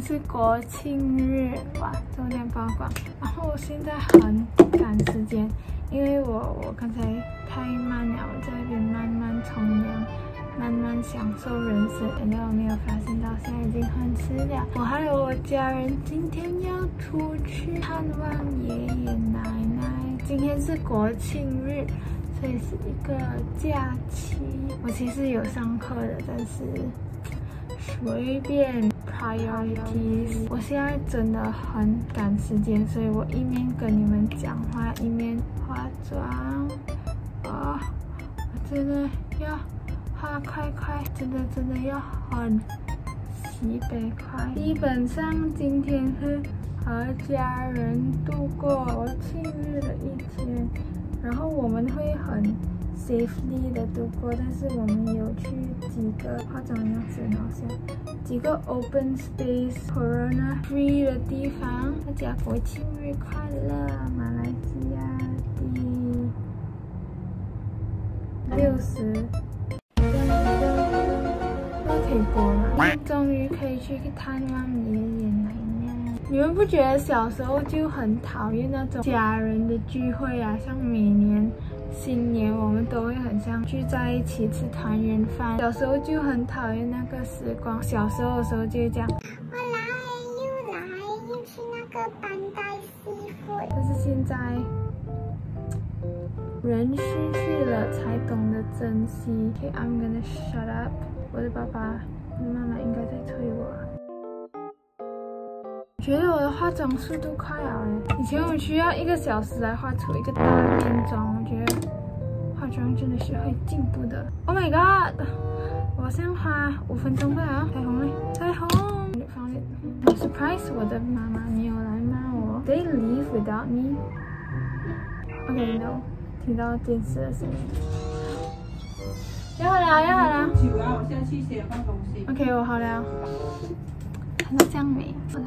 是国庆日，哇，重点曝光。然后我现在很赶时间，因为我我刚才太慢了，我在那边慢慢冲凉，慢慢享受人生。然后没有发现到现在已经很迟了。我还有我家人今天要出去探望爷爷奶奶。今天是国庆日。这是一个假期，我其实有上课的，但是随便 priorities。我现在真的很赶时间，所以我一面跟你们讲话，一面化妆。啊，我真的要化快快，真的真的要很洗白快。基本上今天是和家人度过我庆日的一天。然后我们会很 safely 的度过，但是我们有去几个化妆样子好像几个 open space corona free 的地方。大家国庆日快乐！马来西亚第六十，都可以播了，终于可以去探望爷爷奶奶。你们不觉得小时候就很讨厌那种家人的聚会啊？像每年新年，我们都会很像聚在一起吃团圆饭。小时候就很讨厌那个时光。小时候的时候就这样，我来又来又去那个班带戏会。但是现在人失去了，才懂得珍惜。Okay, I'm gonna shut up。我的爸爸、我的妈妈应该在催我。觉得我的化妆速度快了哎！以前我需要一个小时来画出一个大面妆，我觉得化妆真的是会进步的。Oh my god！我好像花五分钟吧啊！彩虹嘞，彩虹！Surprise！我的妈妈没有来骂我。They leave without me. Okay, no。听到电视的声音。要好了，要好了。我现在去写放东西。OK，我好了。看到这样美，好了。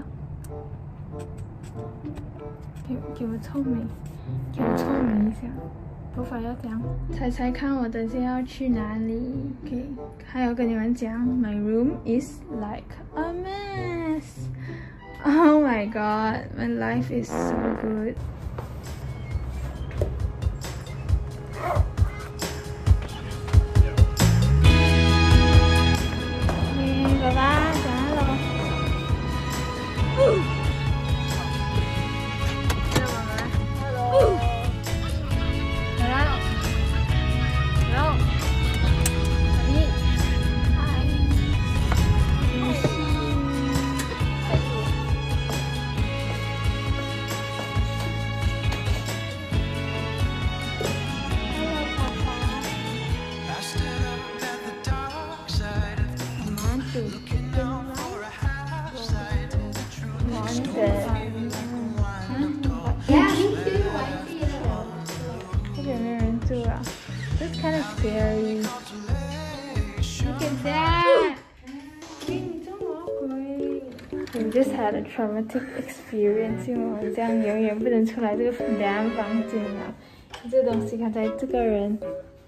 给给我臭美，给我臭美一下，头发要这样。猜猜看，我等下要去哪里？OK，还有跟你们讲，My room is like a mess. Oh my god, my life is so good. Look at that. 你这么贵。We just had a traumatic experience，因为我们这样永远不能出来这个凉房间了。这个东西刚才这个人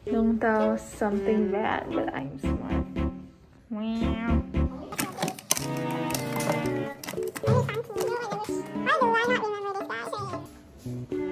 弄到 something bad，but I'm smart. Wow. somewhere.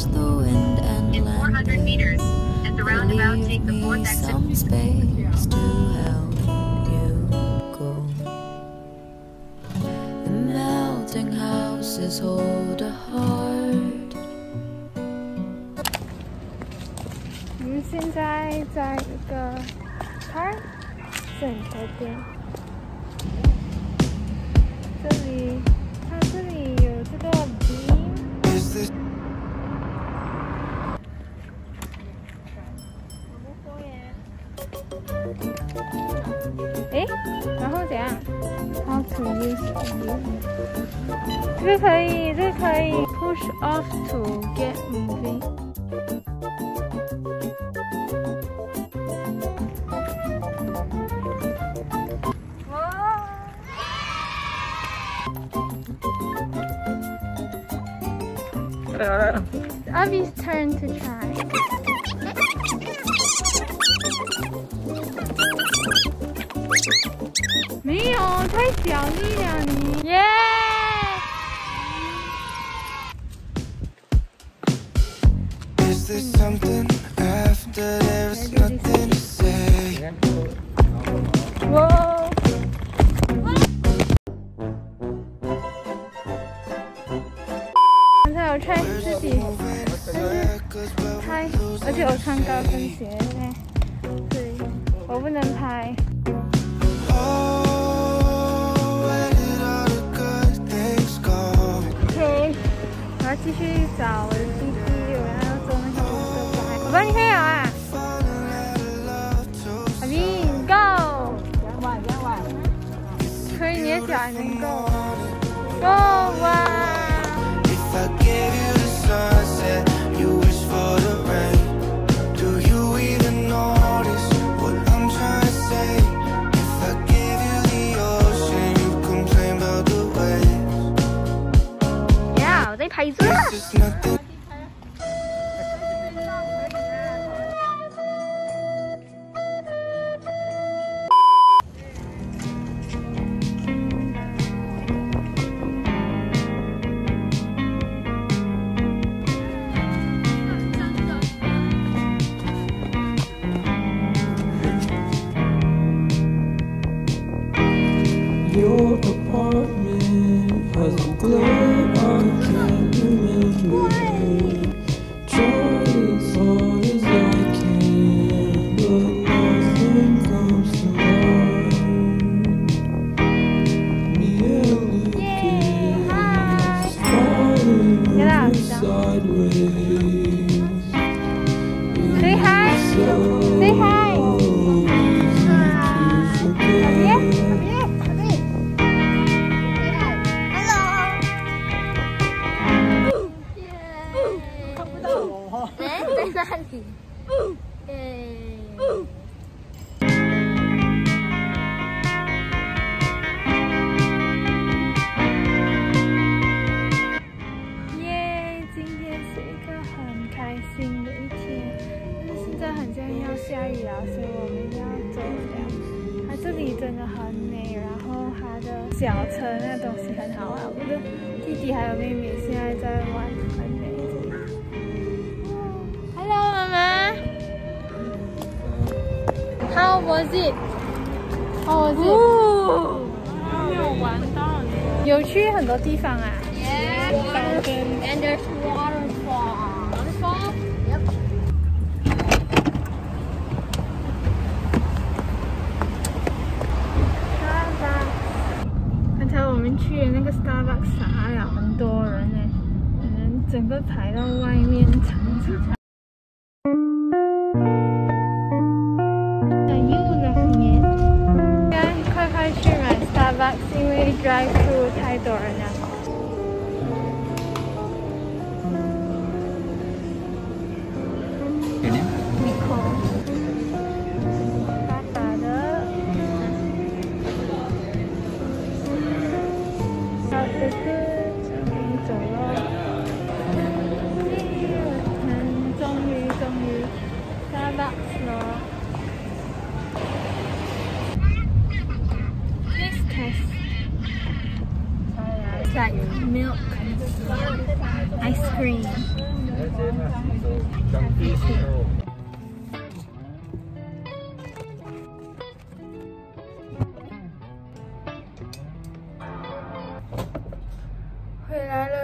catch the wind and In 400 meters, at the roundabout, take the fourth exit. some space to help you go. The melting houses hold a heart. 现在在一个 car center 店，这里，它这里有这个 beam。 这个可以，这个可以。Push off to get moving。Abby's turn to try. 没有，太小力了你。耶！Is Oh, where did all the good things go? OK，我要继续找我的弟弟，我要做那个扑我帮你配好啊，Falling out of love too 阿斌，Go！可以，你的脚还能够。Go 哇！If I 耶耶今天是一个很开心的一天。但是现在好像要下雨了所以我们要走了它这里真的很美然后它的小车那东西很好玩。我的弟弟还有妹妹现在在玩很美。How was it? How was it? 没有玩到呢。有去很多地方啊。 And there's waterfall. Waterfall? Yep. 刚才我们去的那个 Starbucks 傻了，很多人呢，可能整个排到 Starbucks，因为 drive through 太多人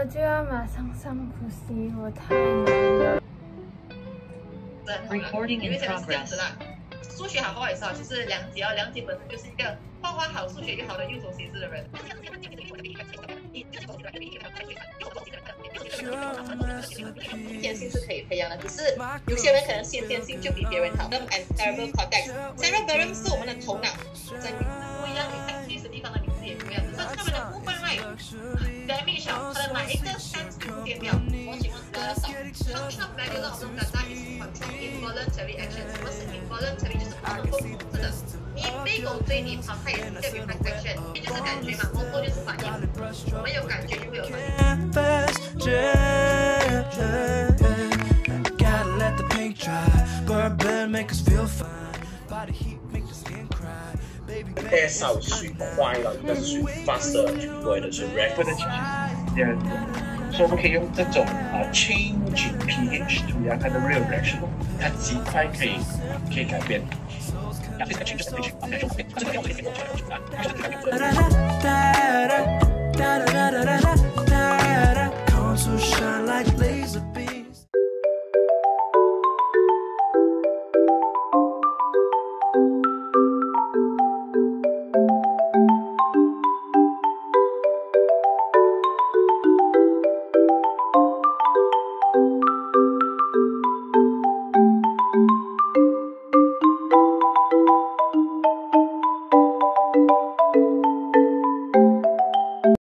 就要马上上补习，我太难了。Recording 因为 in 真的是这样 progress. 子啦。数学好不好意思啊？就是梁洁啊，梁洁本身就是一个画画好、数学又好的右手写字的人。天性是可以培养的，只是有些人。可能先天性就比别人。好。那么 and cerebral cortex cerebellum 是我们的头脑，哪一个三十五点表？我请问得到。Functional medulla oblongata is control involuntary action。什么是 involuntary？就是不能够控制的。你被狗追你跑，它也是叫 reflex action，这就是感觉嘛，动作就是反应。我们有感觉就会有反应。 Gotta let the paint dry. Burn, burn, make us feel fine. Body heat, that's how she find out the faster to go at the rapid yeah. So 我们可以用这种啊、uh, change pH 涂鸦它的 real reaction，它极快可以可以改变。But I